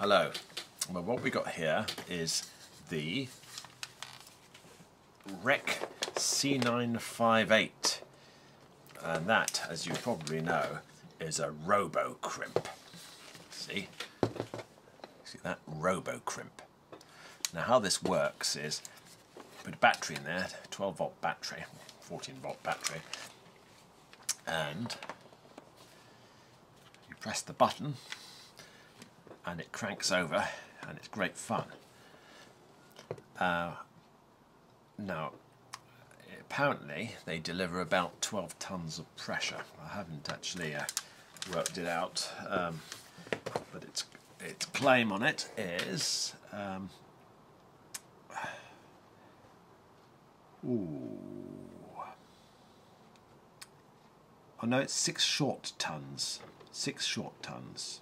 Hello. Well, what we got here is the Rec C958 and that, as you probably know, is a robo crimp. See? See that? Robo crimp. Now how this works is put a battery in there, 12 volt battery, 14 volt battery, and you press the button and it cranks over and it's great fun. Uh, now, apparently they deliver about 12 tons of pressure. I haven't actually uh, worked it out, um, but its its claim on it is. Um, ooh. Oh no, it's six short tons. Six short tons.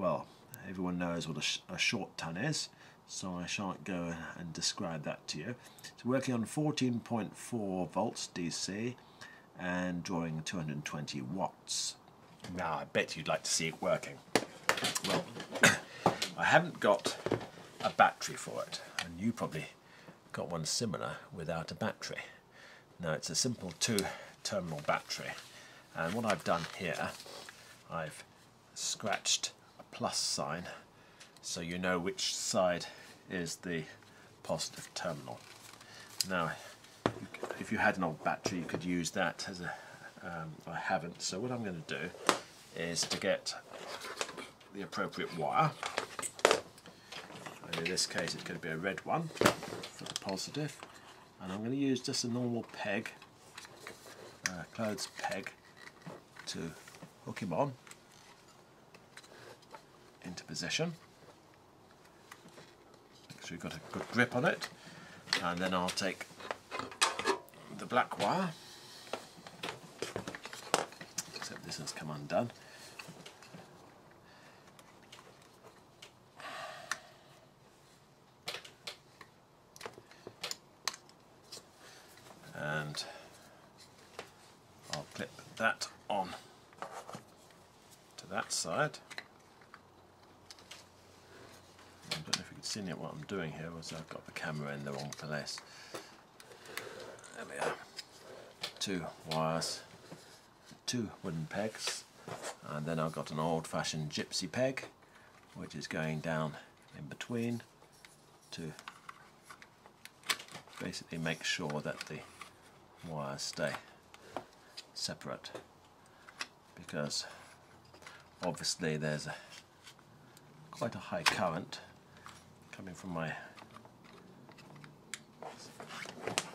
Well, everyone knows what a, sh a short ton is so I shan't go and describe that to you. It's working on 14.4 volts DC and drawing 220 watts. Now I bet you'd like to see it working. Well, I haven't got a battery for it and you probably got one similar without a battery. Now it's a simple two terminal battery and what I've done here I've scratched plus sign so you know which side is the positive terminal. Now, if you had an old battery, you could use that as a. Um, I haven't, so what I'm going to do is to get the appropriate wire. And in this case, it's going to be a red one for the positive, and I'm going to use just a normal peg, uh, clothes peg, to hook him on into position. So we've got a good grip on it. And then I'll take the black wire. Except this has come undone. And I'll clip that on to that side seen it what I'm doing here was I've got the camera in the wrong place. There we are. Two wires, two wooden pegs, and then I've got an old-fashioned gypsy peg, which is going down in between to basically make sure that the wires stay separate because obviously there's a quite a high current coming from my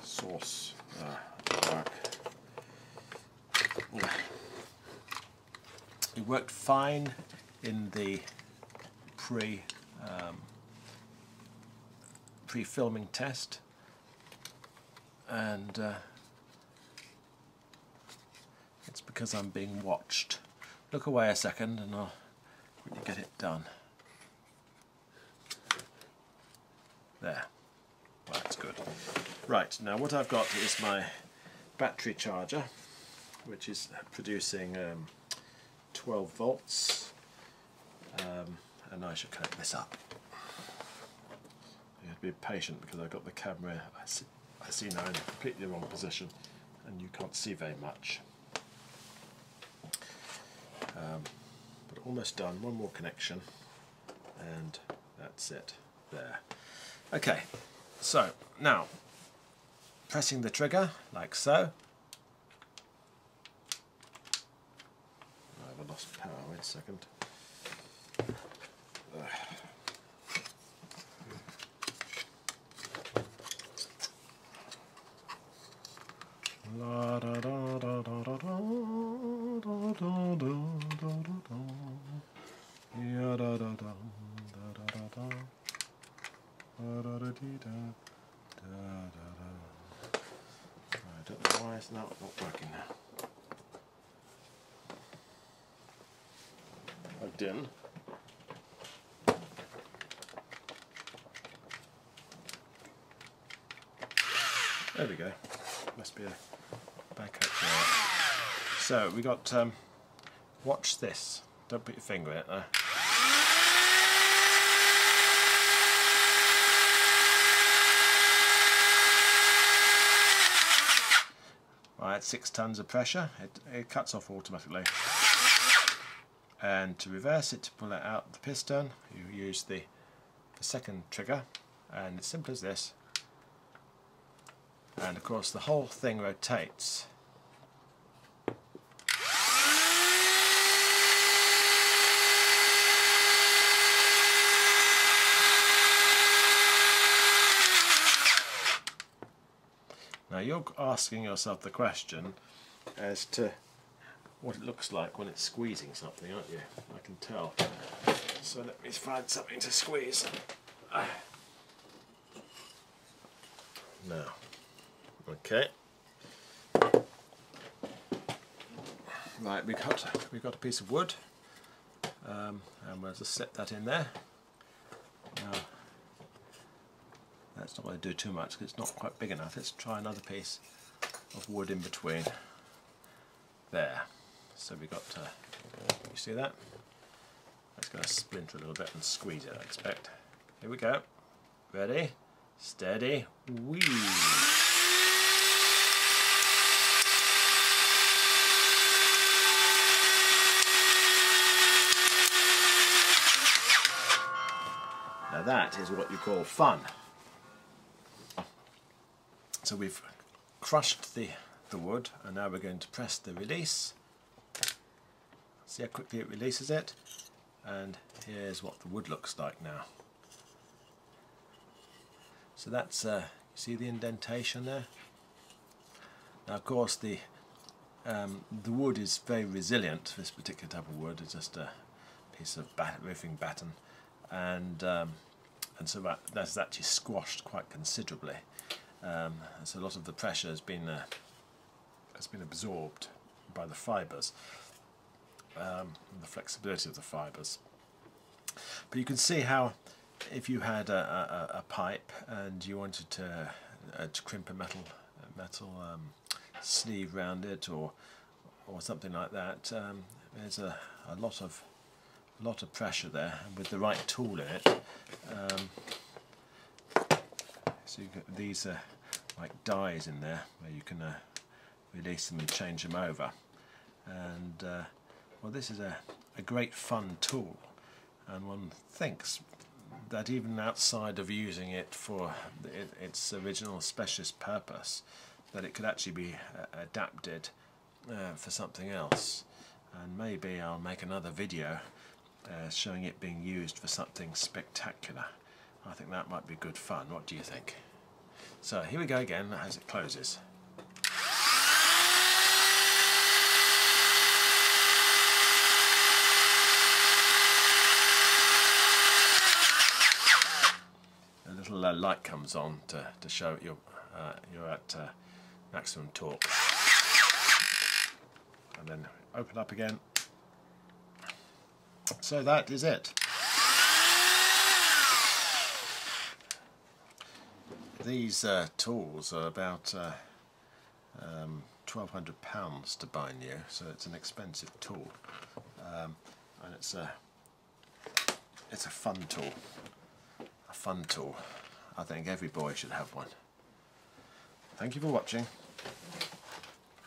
source uh, It worked fine in the pre um, pre-filming test and uh, it's because I'm being watched. Look away a second and I'll get it done. There. That's good. Right, now what I've got is my battery charger, which is producing um, 12 volts, um, and I should connect this up. You have to be patient because I've got the camera, I see, I see now in a completely wrong position, and you can't see very much. Um, but almost done, one more connection, and that's it, there. Okay, so now pressing the trigger like so. I've lost power, wait a second. Why it's not, not working now. Plugged in. There we go. Must be a backup there. So we got um, watch this. Don't put your finger in it there. Six tons of pressure. It, it cuts off automatically. And to reverse it, to pull it out the piston, you use the, the second trigger, and it's simple as this. And of course, the whole thing rotates. Now you're asking yourself the question as to what it looks like when it's squeezing something, aren't you? I can tell. So let me find something to squeeze. Now, okay. Right, we got we got a piece of wood, um, and we'll just set that in there. Now, not to do too much because it's not quite big enough. Let's try another piece of wood in between. There. So we got, uh, you see that? That's going to splinter a little bit and squeeze it, I expect. Here we go. Ready, steady, whee! Now that is what you call fun. So we've crushed the, the wood and now we're going to press the release. See how quickly it releases it? And here's what the wood looks like now. So that's, uh, see the indentation there? Now of course the um, the wood is very resilient, this particular type of wood, it's just a piece of bat roofing batten and um, and so that, that's actually squashed quite considerably. Um, so a lot of the pressure has been uh, has been absorbed by the fibres, um, the flexibility of the fibres. But you can see how if you had a, a, a pipe and you wanted to, uh, to crimp a metal a metal um, sleeve around it or or something like that, um, there's a, a lot of lot of pressure there, and with the right tool in it. So you get these are like dies in there where you can uh, release them and change them over. And uh, well, this is a, a great fun tool, and one thinks that even outside of using it for it, its original specialist purpose, that it could actually be uh, adapted uh, for something else. And maybe I'll make another video uh, showing it being used for something spectacular. I think that might be good fun. What do you think? So here we go again as it closes. A little uh, light comes on to, to show you're, uh, you're at uh, maximum torque. And then open up again. So that is it. These uh, tools are about uh, um, £1,200 to buy new, so it's an expensive tool. Um, and it's a, it's a fun tool. A fun tool. I think every boy should have one. Thank you for watching.